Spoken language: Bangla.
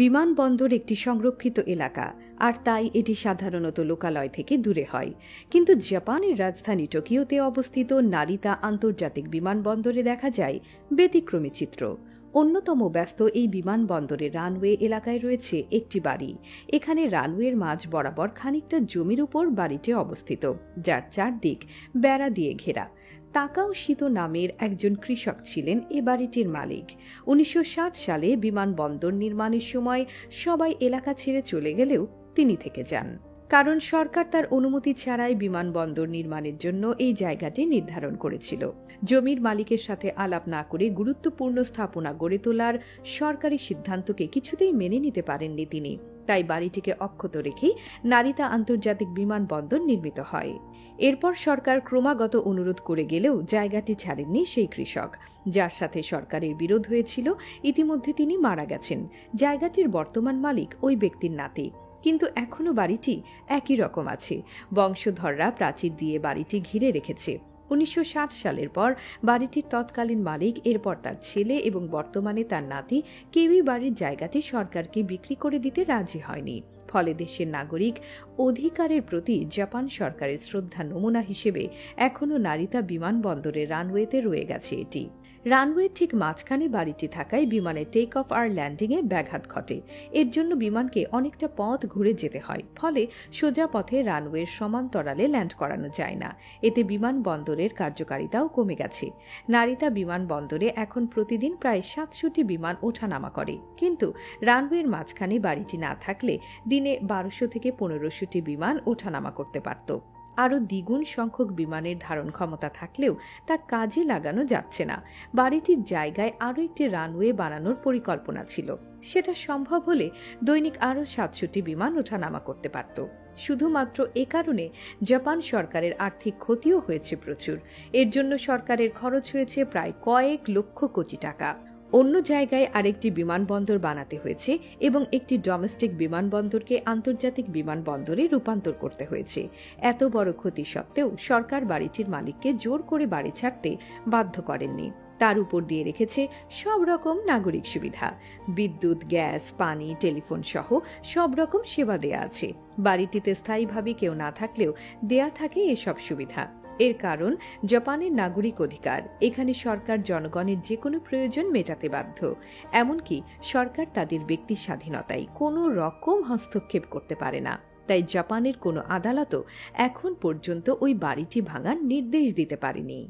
বিমানবন্দর একটি সংরক্ষিত এলাকা, আর তাই এটি সাধারণত লোকালয় থেকে দূরে হয়। কিন্তু জাপানের রাজধানী টোকিওতে অবস্থিত নারিতা আন্তর্জাতিক বিমানবন্দরে দেখা যায় ব্যতিক্রমী চিত্র। অন্যতম ব্যস্ত এই বিমানবন্দরের রানওয়ে এলাকায় রয়েছে একটি বাড়ি। এখানে রানওয়ের মাঝ বরাবর খানিকটা জমির উপর বাড়িটি অবস্থিত, যার চারদিক বেড়া দিয়ে ঘেরা। তাকাও শীত নামের একজন কৃষক ছিলেন এ বাড়িটির মালিক। উনিশশো ষাট সালে বিমানবন্দর নির্মাণের সময় সবাই এলাকা ছেড়ে চলে গেলেও তিনি থেকে যান। কারণ সরকার তার অনুমতি ছাড়াই বিমানবন্দর নির্মাণের জন্য এই জায়গাটি নির্ধারণ করেছিল। জমির মালিকের সাথে আলাপ না করে গুরুত্বপূর্ণ স্থাপনা গড়ে তোলার সরকারি সিদ্ধান্তকে কিছুতেই মেনে নিতে পারেননি তিনি। তাই বাড়িটিকে অক্ষত রেখেই নারিতা আন্তর্জাতিক বিমানবন্দর নির্মিত হয়। এরপর সরকার ক্রমাগত অনুরোধ করে গেলেও জায়গাটি ছাড়েননি সেই কৃষক, যার সাথে সরকারের বিরোধ হয়েছিল। ইতিমধ্যে তিনি মারা গেছেন। জায়গাটির বর্তমান মালিক ওই ব্যক্তির নাতি। কিন্তু এখনও বাড়িটি একই রকম আছে। বংশধররা প্রাচীর দিয়ে বাড়িটি ঘিরে রেখেছে। উনিশশো ষাট সালের পর বাড়িটির তৎকালীন মালিক, এরপর তার ছেলে এবং বর্তমানে তার নাতি কেউই বাড়ির জায়গাটি সরকারকে বিক্রি করে দিতে রাজি হয়নি। ফলে দেশের নাগরিক অধিকারের প্রতি জাপান সরকারের শ্রদ্ধা নমুনা হিসেবে এখনও নারিতা বিমানবন্দরের রানওয়েতে রয়ে গেছে এটি। রানওয়ে ঠিক মাঝখানে বাড়িটি থাকায় বিমানের টেক অফ আর ল্যান্ডিংয়ে ব্যাঘাত ঘটে। এর জন্য বিমানকে অনেকটা পথ ঘুরে যেতে হয়, ফলে সোজা পথে রানওয়ের সমান্তরালে ল্যান্ড করানো যায় না। এতে বিমানবন্দরের কার্যকারিতাও কমে গেছে। নারিতা বিমানবন্দরে এখন প্রতিদিন প্রায় সাতশোটি বিমান ওঠানামা করে। কিন্তু রানওয়ের মাঝখানে বাড়িটি না থাকলে দিনে বারোশো থেকে পনেরোশোটি বিমান ওঠানামা করতে পারত। আরও দ্বিগুণ সংখ্যক বিমানের ধারণ ক্ষমতা থাকলেও তা কাজে লাগানো যাচ্ছে না। বাড়িটির জায়গায় আরও একটি রানওয়ে বানানোর পরিকল্পনা ছিল। সেটা সম্ভব হলে দৈনিক আরও সাতশোটি বিমান ওঠানামা করতে পারত। শুধুমাত্র এ কারণে জাপান সরকারের আর্থিক ক্ষতিও হয়েছে প্রচুর। এর জন্য সরকারের খরচ হয়েছে প্রায় কয়েক লক্ষ কোটি টাকা। অন্য জায়গায় আরেকটি বিমানবন্দর বানাতে হয়েছে এবং একটি ডোমেস্টিক বিমানবন্দরকে আন্তর্জাতিক বিমানবন্দরে রূপান্তর করতে হয়েছে। এত বড় ক্ষতি সত্ত্বেও সরকার বাড়িটির মালিককে জোর করে বাড়ি ছাড়তে বাধ্য করেননি। তার উপর দিয়ে রেখেছে সব রকম নাগরিক সুবিধা। বিদ্যুৎ, গ্যাস, পানি, টেলিফোন সহ সব রকম সেবা দেয়া আছে। বাড়িটিতে স্থায়ীভাবে কেউ না থাকলেও দেয়া থাকে এসব সুবিধা। এর কারণ, জাপানের নাগরিক অধিকার। এখানে সরকার জনগণের যে কোনো প্রয়োজন মেটাতে বাধ্য। এমনকি সরকার তাদের ব্যক্তি স্বাধীনতায় কোনো রকম হস্তক্ষেপ করতে পারে না। তাই জাপানের কোনো আদালতও এখন পর্যন্ত ওই বাড়িটি ভাঙার নির্দেশ দিতে পারেনি।